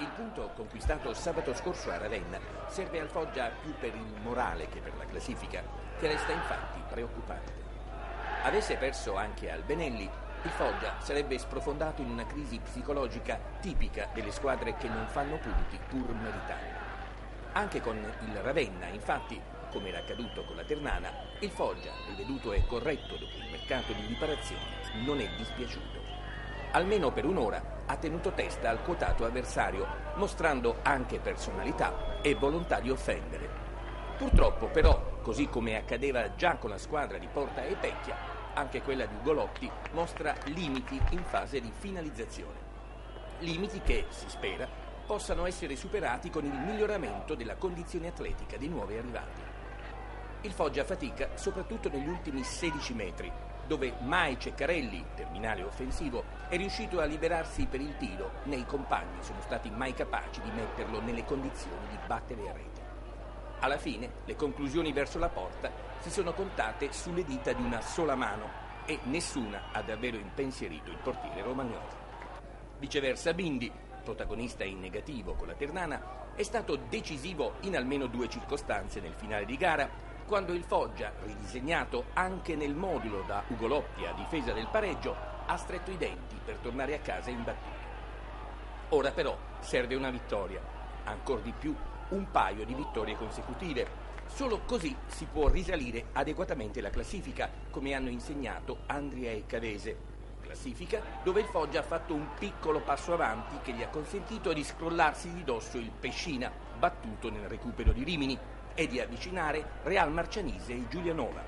Il punto conquistato sabato scorso a Ravenna serve al Foggia più per il morale che per la classifica, che resta infatti preoccupante. Avesse perso anche al Benelli, il Foggia sarebbe sprofondato in una crisi psicologica tipica delle squadre che non fanno punti pur meritando. Anche con il Ravenna, infatti, come era accaduto con la Ternana, il Foggia, riveduto e corretto dopo il mercato di riparazione, non è dispiaciuto. Almeno per un'ora ha tenuto testa al quotato avversario, mostrando anche personalità e volontà di offendere. Purtroppo, però, così come accadeva già con la squadra di Porta e Pecchia, anche quella di Ugolotti mostra limiti in fase di finalizzazione. Limiti che, si spera, possano essere superati con il miglioramento della condizione atletica dei nuovi arrivati. Il Foggia fatica soprattutto negli ultimi 16 metri, dove mai Ceccarelli, terminale offensivo, è riuscito a liberarsi per il tiro né i compagni sono stati mai capaci di metterlo nelle condizioni di battere a rete. Alla fine le conclusioni verso la porta si sono contate sulle dita di una sola mano e nessuna ha davvero impensierito il portiere romagnolo. Viceversa Bindi, protagonista in negativo con la Ternana, è stato decisivo in almeno due circostanze nel finale di gara quando il Foggia, ridisegnato anche nel modulo da Ugolotti a difesa del pareggio, ha stretto i denti per tornare a casa imbattuto. Ora però serve una vittoria, ancor di più un paio di vittorie consecutive. Solo così si può risalire adeguatamente la classifica, come hanno insegnato Andria e Cavese. Classifica dove il Foggia ha fatto un piccolo passo avanti che gli ha consentito di scrollarsi di dosso il Pescina, battuto nel recupero di Rimini, e di avvicinare Real Marcianise e Giulianova.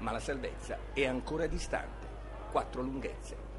Ma la salvezza è ancora distante. Quattro lunghezze.